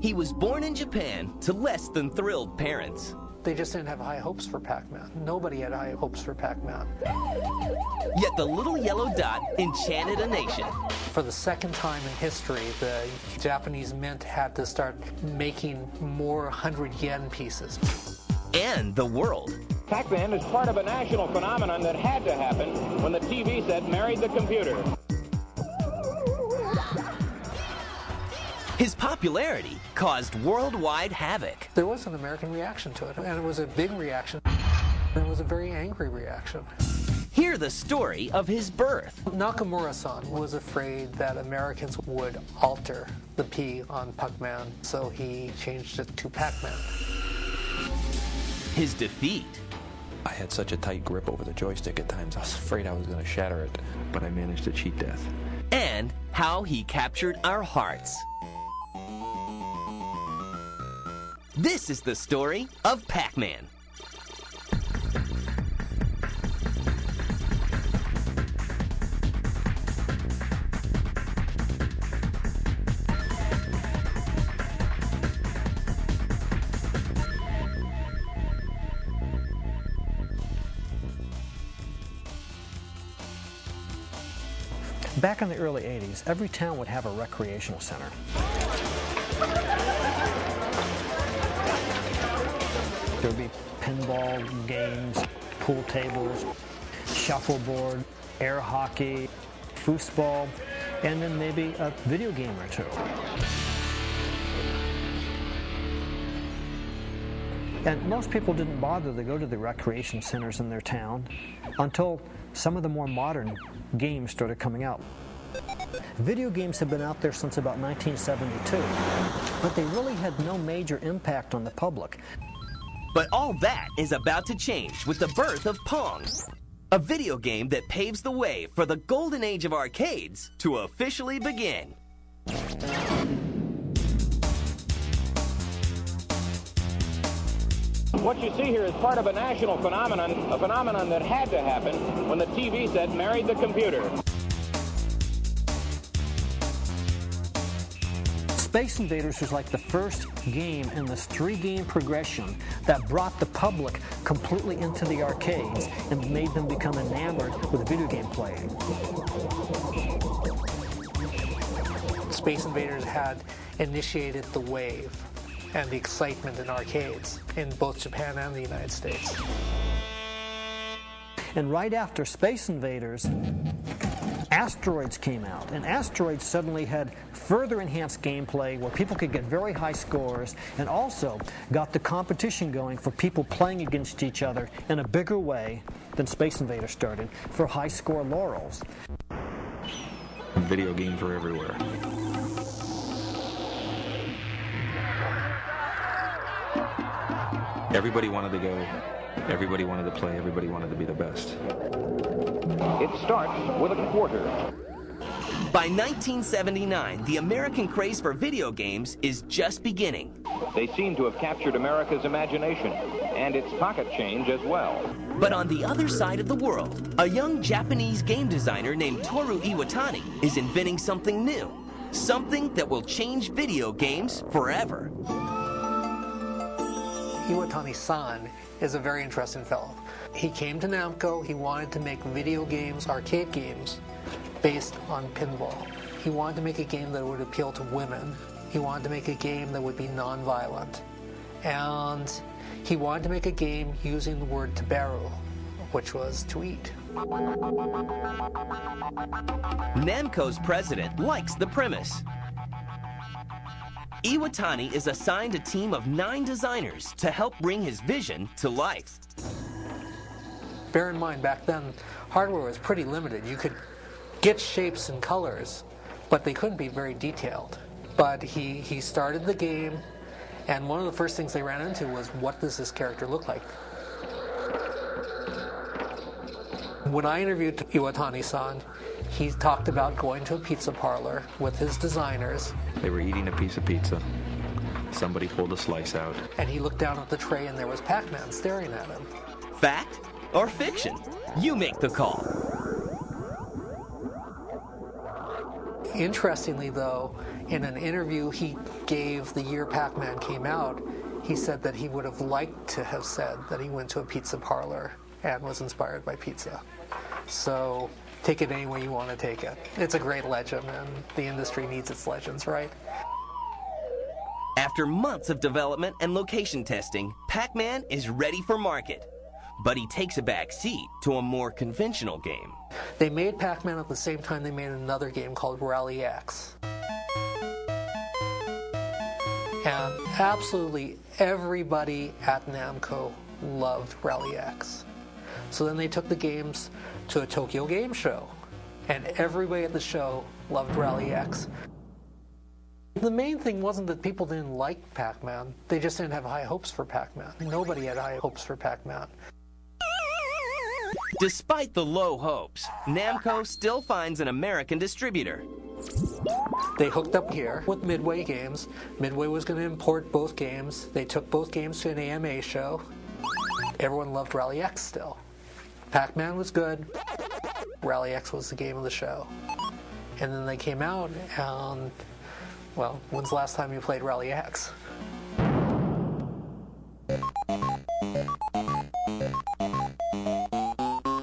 He was born in Japan to less than thrilled parents. They just didn't have high hopes for Pac-Man. Nobody had high hopes for Pac-Man. Yet the little yellow dot enchanted a nation. For the second time in history, the Japanese mint had to start making more 100 yen pieces. And the world. Pac-Man is part of a national phenomenon that had to happen when the TV set married the computer. His popularity caused worldwide havoc. There was an American reaction to it, and it was a big reaction. It was a very angry reaction. Hear the story of his birth. Nakamura-san was afraid that Americans would alter the P on Puckman, so he changed it to Pac-Man. His defeat. I had such a tight grip over the joystick at times, I was afraid I was going to shatter it, but I managed to cheat death. And how he captured our hearts. This is the story of Pac-Man. Back in the early 80s, every town would have a recreational center. Pool tables, shuffleboard, air hockey, foosball, and then maybe a video game or two. And most people didn't bother to go to the recreation centers in their town until some of the more modern games started coming out. Video games have been out there since about 1972, but they really had no major impact on the public. But all that is about to change with the birth of Pong, a video game that paves the way for the golden age of arcades to officially begin. What you see here is part of a national phenomenon, a phenomenon that had to happen when the TV set married the computer. Space Invaders was like the first game in this three-game progression that brought the public completely into the arcades and made them become enamored with video game playing. Space Invaders had initiated the wave and the excitement in arcades in both Japan and the United States. And right after Space Invaders, Asteroids came out, and Asteroids suddenly had further enhanced gameplay where people could get very high scores and also got the competition going for people playing against each other in a bigger way than Space Invaders started for high score laurels. Video games were everywhere. Everybody wanted to go, everybody wanted to play, everybody wanted to be the best. It starts with a quarter. By 1979, the American craze for video games is just beginning. They seem to have captured America's imagination and its pocket change as well. But on the other side of the world, a young Japanese game designer named Toru Iwatani is inventing something new. Something that will change video games forever. Iwatani-san is a very interesting fellow. He came to Namco, he wanted to make video games, arcade games, based on pinball. He wanted to make a game that would appeal to women. He wanted to make a game that would be non-violent. And he wanted to make a game using the word taberu, which was to eat. Namco's president likes the premise. Iwatani is assigned a team of nine designers to help bring his vision to life. Bear in mind, back then, hardware was pretty limited. You could get shapes and colors, but they couldn't be very detailed. But he, he started the game, and one of the first things they ran into was, what does this character look like? When I interviewed Iwatani-san, he talked about going to a pizza parlor with his designers. They were eating a piece of pizza. Somebody pulled a slice out. And he looked down at the tray and there was Pac-Man staring at him. Fact or fiction? You make the call. Interestingly, though, in an interview he gave the year Pac Man came out, he said that he would have liked to have said that he went to a pizza parlor and was inspired by pizza. So take it any way you want to take it. It's a great legend, and the industry needs its legends, right? After months of development and location testing, Pac-Man is ready for market. But he takes a back seat to a more conventional game. They made Pac-Man at the same time they made another game called Rally X. And absolutely everybody at Namco loved Rally X. So then they took the games to a Tokyo Game Show, and everybody at the show loved Rally X. The main thing wasn't that people didn't like Pac Man, they just didn't have high hopes for Pac Man. Nobody had high hopes for Pac Man. Despite the low hopes, Namco still finds an American distributor. They hooked up here with Midway Games. Midway was going to import both games. They took both games to an AMA show. Everyone loved Rally X still. Pac Man was good. Rally X was the game of the show. And then they came out, and, well, when's the last time you played Rally X?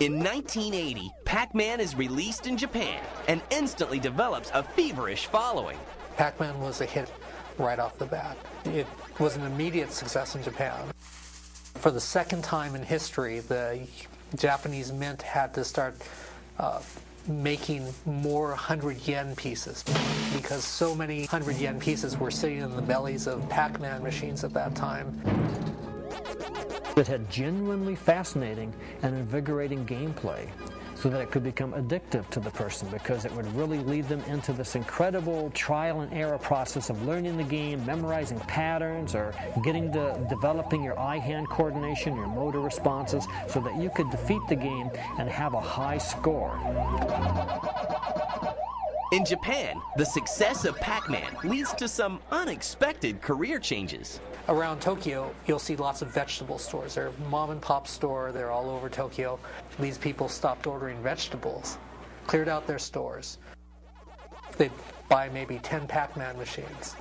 In 1980, Pac-Man is released in Japan and instantly develops a feverish following. Pac Man was a hit right off the bat. It was an immediate success in Japan. For the second time in history, the Japanese mint had to start uh, making more 100 yen pieces because so many 100 yen pieces were sitting in the bellies of Pac Man machines at that time. It had genuinely fascinating and invigorating gameplay so that it could become addictive to the person because it would really lead them into this incredible trial and error process of learning the game, memorizing patterns, or getting to developing your eye-hand coordination, your motor responses, so that you could defeat the game and have a high score. In Japan, the success of Pac-Man leads to some unexpected career changes. Around Tokyo, you'll see lots of vegetable stores. They're mom and pop store, they're all over Tokyo. These people stopped ordering vegetables, cleared out their stores. They'd buy maybe 10 Pac Man machines,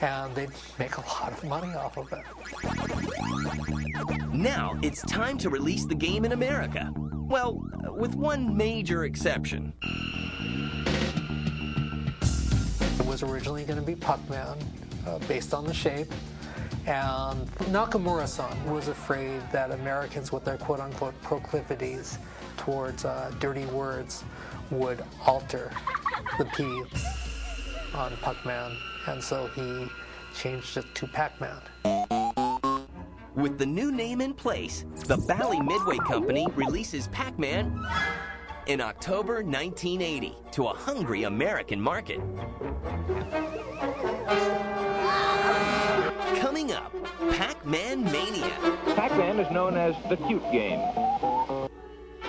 and they'd make a lot of money off of it. Now it's time to release the game in America. Well, with one major exception. Was originally going to be Puckman, uh, based on the shape. And Nakamura-san was afraid that Americans, with their quote-unquote proclivities towards uh, dirty words, would alter the P on Puckman, and so he changed it to Pac-Man. With the new name in place, the Bally Midway Company releases Pac-Man in October 1980 to a hungry American market. Coming up, Pac-Man Mania. Pac-Man is known as the cute game.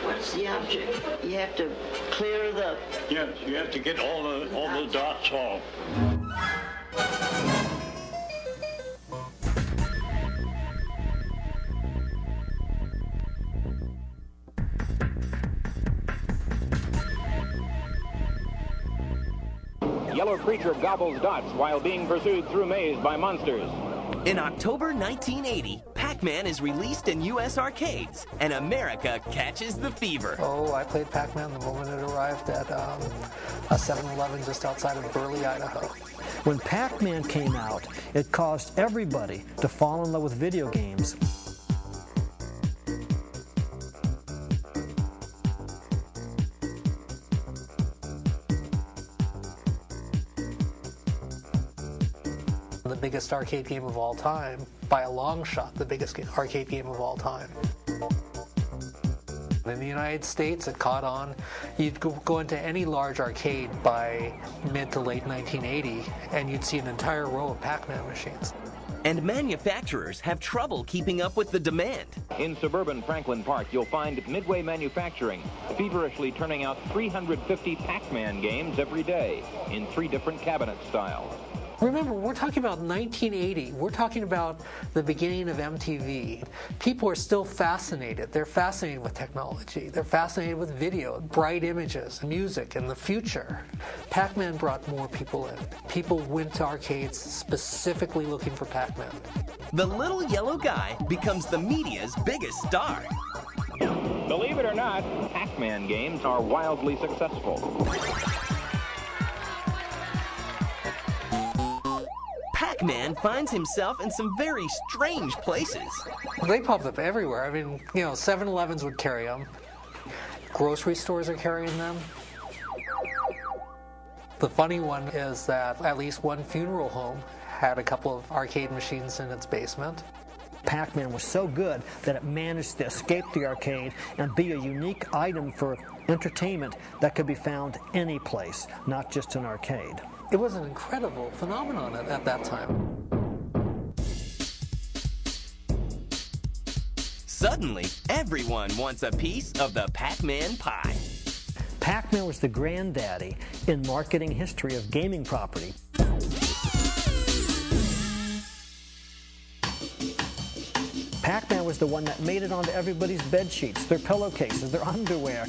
What's the object? You have to clear the. Yes, you have to get all the all the dots off. Yellow creature gobbles dots while being pursued through maze by monsters. In October 1980, Pac-Man is released in U.S. arcades, and America catches the fever. Oh, I played Pac-Man the moment it arrived at um, a 7-Eleven just outside of Burley, Idaho. When Pac-Man came out, it caused everybody to fall in love with video games. Biggest arcade game of all time, by a long shot, the biggest arcade game of all time. In the United States, it caught on. You'd go, go into any large arcade by mid to late 1980, and you'd see an entire row of Pac-Man machines. And manufacturers have trouble keeping up with the demand. In suburban Franklin Park, you'll find Midway Manufacturing feverishly turning out 350 Pac-Man games every day in three different cabinet styles. Remember, we're talking about 1980. We're talking about the beginning of MTV. People are still fascinated. They're fascinated with technology. They're fascinated with video, bright images, music, and the future. Pac Man brought more people in. People went to arcades specifically looking for Pac Man. The little yellow guy becomes the media's biggest star. Believe it or not, Pac-Man games are wildly successful. Pac-Man finds himself in some very strange places. They popped up everywhere. I mean, you know, 7 Elevens would carry them, grocery stores are carrying them. The funny one is that at least one funeral home had a couple of arcade machines in its basement. Pac-Man was so good that it managed to escape the arcade and be a unique item for entertainment that could be found any place, not just an arcade. It was an incredible phenomenon at, at that time. Suddenly, everyone wants a piece of the Pac-Man pie. Pac-Man was the granddaddy in marketing history of gaming property. Pac-Man was the one that made it onto everybody's bed sheets, their pillowcases, their underwear.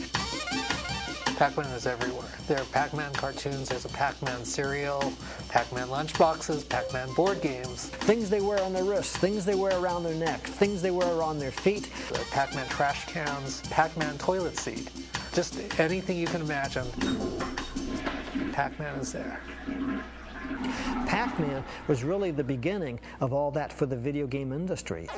Pac-Man is everywhere. There are Pac-Man cartoons, there's a Pac-Man cereal, Pac-Man lunchboxes, Pac-Man board games, Things they wear on their wrists, things they wear around their neck, things they wear on their feet. are Pac-Man trash cans, Pac-Man toilet seat. Just anything you can imagine, Pac-Man is there. Pac-Man was really the beginning of all that for the video game industry.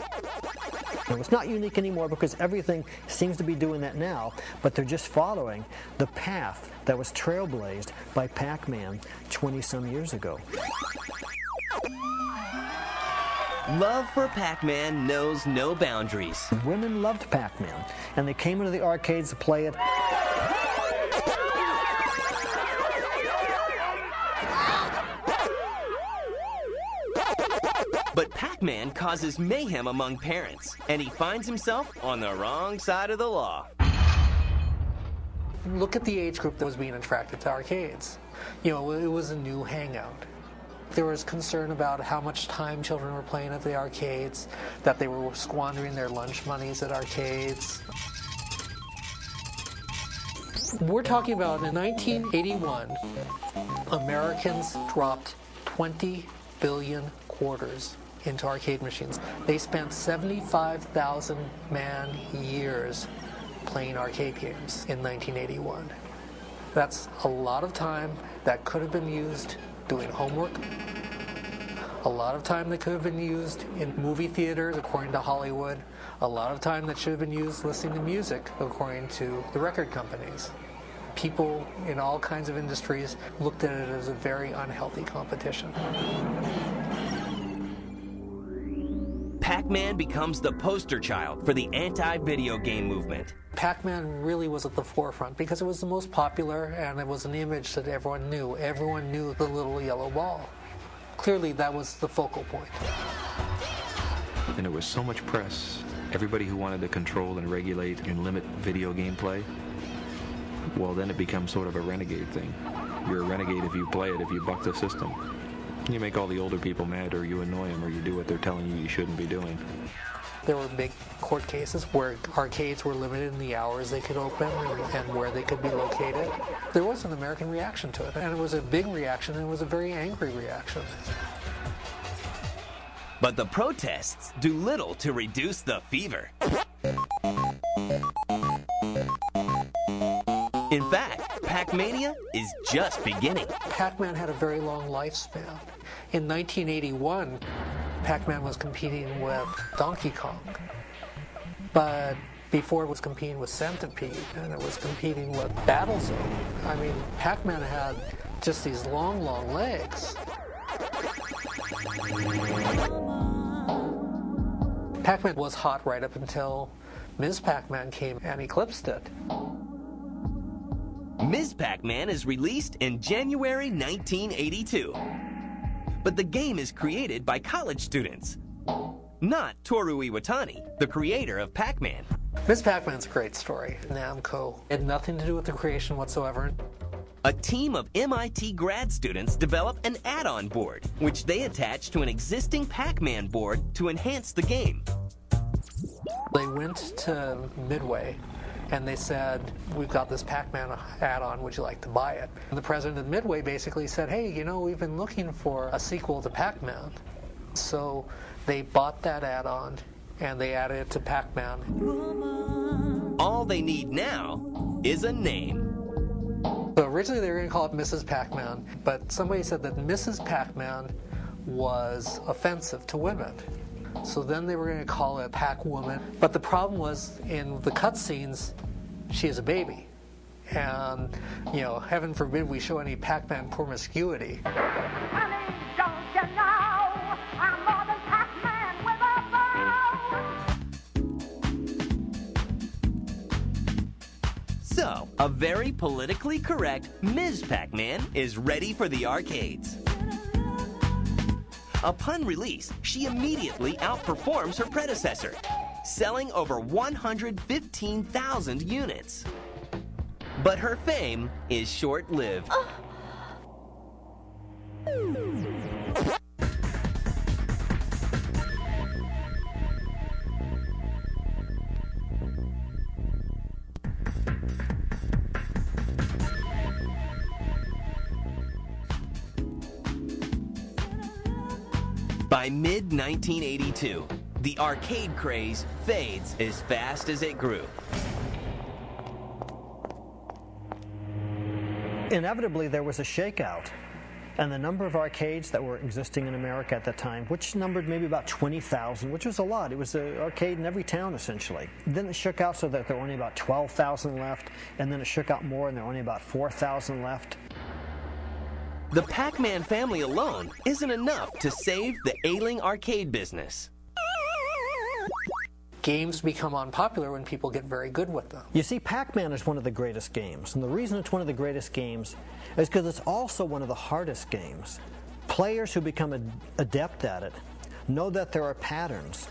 Now, it's not unique anymore because everything seems to be doing that now, but they're just following the path that was trailblazed by Pac-Man 20 some years ago. Love for Pac-Man knows no boundaries. Women loved Pac-Man, and they came into the arcades to play it. But Pac-Man causes mayhem among parents, and he finds himself on the wrong side of the law. Look at the age group that was being attracted to arcades. You know, it was a new hangout. There was concern about how much time children were playing at the arcades, that they were squandering their lunch monies at arcades. We're talking about in 1981, Americans dropped 20 billion quarters into arcade machines. They spent 75,000 man years playing arcade games in 1981. That's a lot of time that could have been used doing homework. A lot of time that could have been used in movie theaters, according to Hollywood. A lot of time that should have been used listening to music, according to the record companies. People in all kinds of industries looked at it as a very unhealthy competition. Pac-Man becomes the poster child for the anti-video game movement. Pac-Man really was at the forefront because it was the most popular and it was an image that everyone knew. Everyone knew the little yellow ball. Clearly, that was the focal point. And there was so much press. Everybody who wanted to control and regulate and limit video gameplay, well, then it becomes sort of a renegade thing. You're a renegade if you play it, if you buck the system. You make all the older people mad, or you annoy them, or you do what they're telling you you shouldn't be doing. There were big court cases where arcades were limited in the hours they could open and, and where they could be located. There was an American reaction to it, and it was a big reaction, and it was a very angry reaction. But the protests do little to reduce the fever. In fact, Pac-Mania is just beginning. Pac-Man had a very long lifespan. In 1981, Pac-Man was competing with Donkey Kong. But before it was competing with Centipede, and it was competing with Battlezone. I mean, Pac-Man had just these long, long legs. Pac-Man was hot right up until Ms. Pac-Man came and eclipsed it. Ms. Pac-Man is released in January 1982. But the game is created by college students, not Toru Iwatani, the creator of Pac-Man. Ms. Pac-Man's a great story. Namco had nothing to do with the creation whatsoever. a team of MIT grad students develop an add-on board, which they attach to an existing Pac-Man board to enhance the game. They went to Midway and they said, We've got this Pac Man add on, would you like to buy it? And the president of Midway basically said, Hey, you know, we've been looking for a sequel to Pac Man. So they bought that add on and they added it to Pac Man. All they need now is a name. So originally they were going to call it Mrs. Pac Man, but somebody said that Mrs. Pac Man was offensive to women. So then they were going to call it Pac Woman. But the problem was in the cutscenes, she is a baby. And, you know, heaven forbid we show any Pac Man promiscuity. So, a very politically correct Ms. Pac-Man is ready for the arcades. Upon release, she immediately outperforms her predecessor, selling over 115,000 units. But her fame is short-lived. Oh. By mid 1982, the arcade craze fades as fast as it grew. Inevitably, there was a shakeout. And the number of arcades that were existing in America at that time, which numbered maybe about 20,000, which was a lot. It was an arcade in every town, essentially. Then it shook out so that there were only about 12,000 left, and then it shook out more, and there were only about 4,000 left. The Pac Man family alone isn't enough to save the ailing arcade business. Games become unpopular when people get very good with them. You see, Pac Man is one of the greatest games. And the reason it's one of the greatest games is because it's also one of the hardest games. Players who become ad- adept at it know that there are patterns.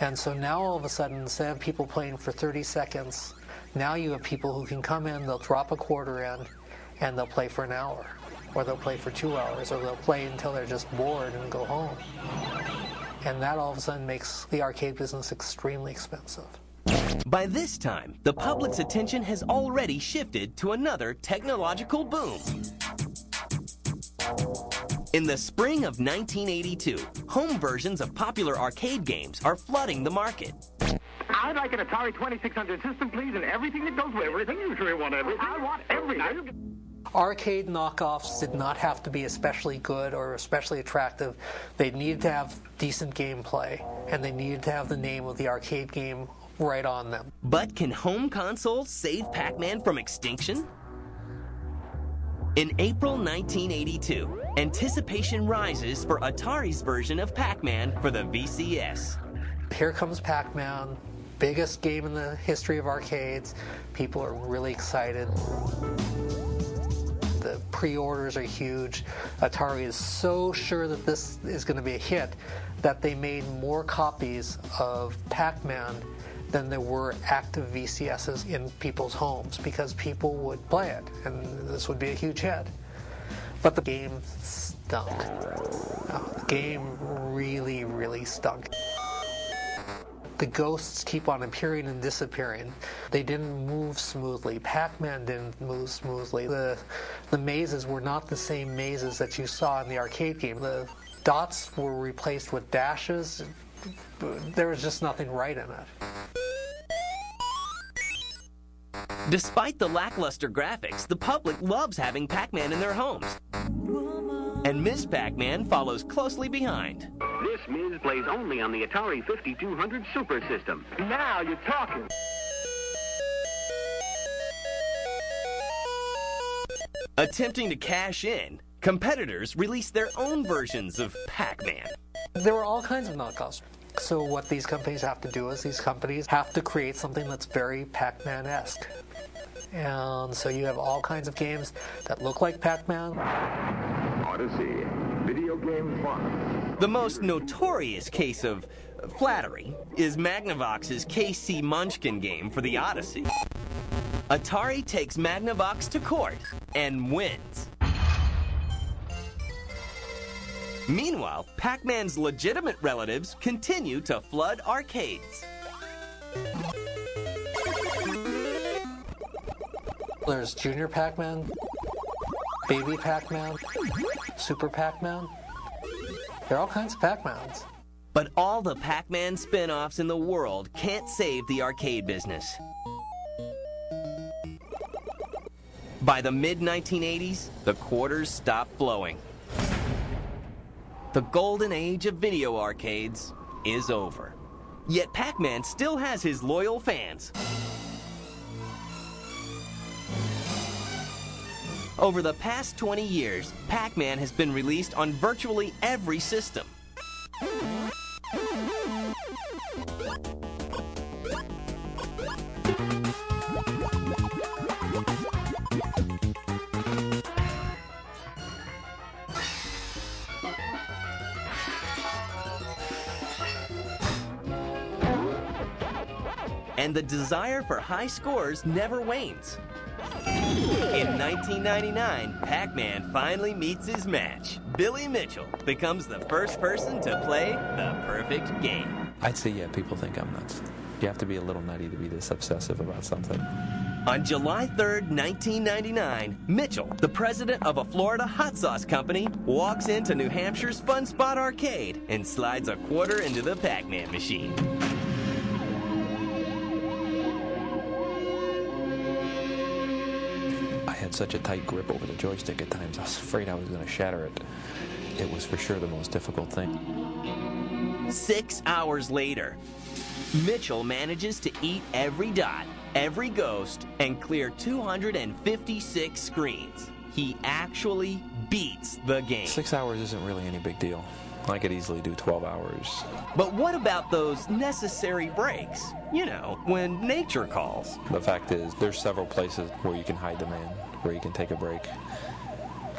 And so now all of a sudden, instead of people playing for 30 seconds, now you have people who can come in, they'll drop a quarter in, and they'll play for an hour. Or they'll play for two hours, or they'll play until they're just bored and go home. And that all of a sudden makes the arcade business extremely expensive. By this time, the public's attention has already shifted to another technological boom. In the spring of 1982, home versions of popular arcade games are flooding the market. I'd like an Atari 2600 system, please, and everything that goes with it. Everything? You sure want everything? I want everything. Arcade knockoffs did not have to be especially good or especially attractive. They needed to have decent gameplay, and they needed to have the name of the arcade game right on them. But can home consoles save Pac Man from extinction? In April 1982, anticipation rises for Atari's version of Pac Man for the VCS. Here comes Pac Man, biggest game in the history of arcades. People are really excited. The pre orders are huge. Atari is so sure that this is going to be a hit that they made more copies of Pac Man than there were active VCSs in people's homes because people would play it and this would be a huge hit. But the game stunk. Oh, the game really, really stunk the ghosts keep on appearing and disappearing. They didn't move smoothly. Pac-Man didn't move smoothly. The the mazes were not the same mazes that you saw in the arcade game. The dots were replaced with dashes. There was just nothing right in it. Despite the lackluster graphics, the public loves having Pac Man in their homes. And Ms. Pac Man follows closely behind. This Miz plays only on the Atari 5200 Super System. Now you're talking. Attempting to cash in, competitors release their own versions of Pac Man. There were all kinds of knockoffs. So what these companies have to do is these companies have to create something that's very Pac-Man-esque. And so you have all kinds of games that look like Pac-Man. Odyssey, video game fun. The most notorious case of flattery is Magnavox's KC Munchkin game for the Odyssey. Atari takes Magnavox to court and wins. Meanwhile, Pac-Man's legitimate relatives continue to flood arcades. There's Junior Pac-Man, Baby Pac-Man, Super Pac-Man. There are all kinds of Pac-Mans. But all the Pac-Man spin-offs in the world can't save the arcade business. By the mid-1980s, the quarters stopped flowing. The golden age of video arcades is over. Yet Pac-Man still has his loyal fans. Over the past 20 years, Pac-Man has been released on virtually every system. And the desire for high scores never wanes. In 1999, Pac-Man finally meets his match. Billy Mitchell becomes the first person to play the perfect game. I'd say, yeah, people think I'm nuts. You have to be a little nutty to be this obsessive about something. On July 3rd, 1999, Mitchell, the president of a Florida hot sauce company, walks into New Hampshire's Funspot Arcade and slides a quarter into the Pac-Man machine. Such a tight grip over the joystick at times, I was afraid I was going to shatter it. It was for sure the most difficult thing. Six hours later, Mitchell manages to eat every dot, every ghost, and clear 256 screens. He actually beats the game. Six hours isn't really any big deal. I could easily do 12 hours. But what about those necessary breaks? You know, when nature calls. The fact is, there's several places where you can hide the man, where you can take a break.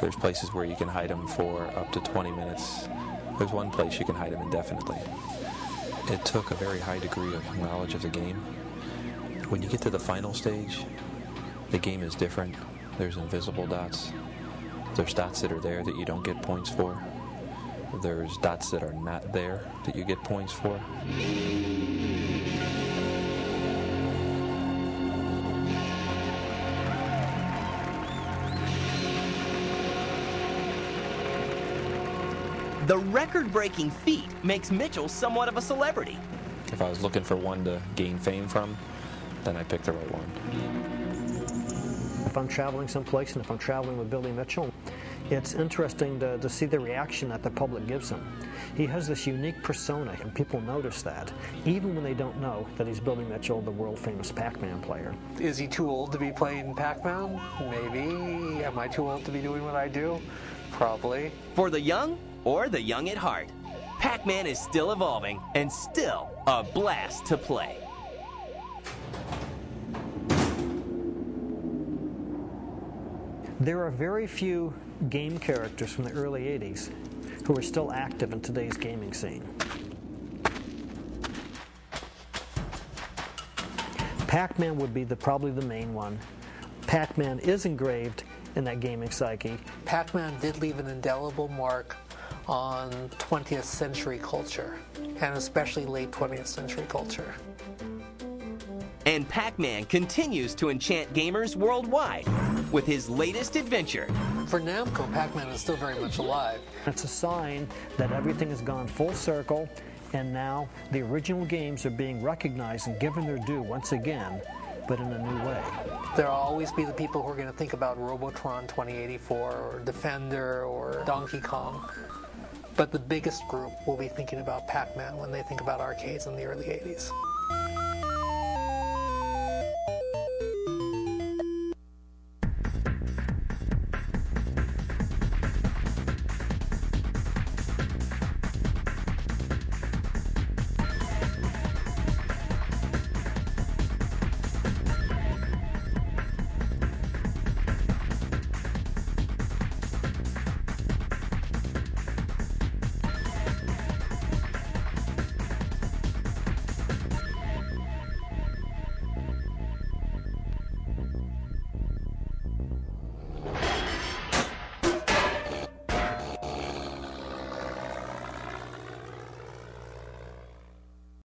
There's places where you can hide him for up to 20 minutes. There's one place you can hide him indefinitely. It took a very high degree of knowledge of the game. When you get to the final stage, the game is different. There's invisible dots. There's dots that are there that you don't get points for. There's dots that are not there that you get points for. The record-breaking feat makes Mitchell somewhat of a celebrity. If I was looking for one to gain fame from, then I picked the right one. If I'm traveling someplace and if I'm traveling with Billy Mitchell, it's interesting to, to see the reaction that the public gives him. He has this unique persona, and people notice that, even when they don't know that he's Billy Mitchell, the world famous Pac Man player. Is he too old to be playing Pac Man? Maybe. Am I too old to be doing what I do? Probably. For the young or the young at heart, Pac Man is still evolving and still a blast to play. There are very few game characters from the early 80s who are still active in today's gaming scene. Pac-Man would be the, probably the main one. Pac-Man is engraved in that gaming psyche. Pac-Man did leave an indelible mark on 20th century culture, and especially late 20th century culture. And Pac-Man continues to enchant gamers worldwide with his latest adventure. For Namco, Pac-Man is still very much alive. It's a sign that everything has gone full circle and now the original games are being recognized and given their due once again, but in a new way. There'll always be the people who are going to think about Robotron 2084 or Defender or Donkey Kong. But the biggest group will be thinking about Pac-Man when they think about arcades in the early 80s.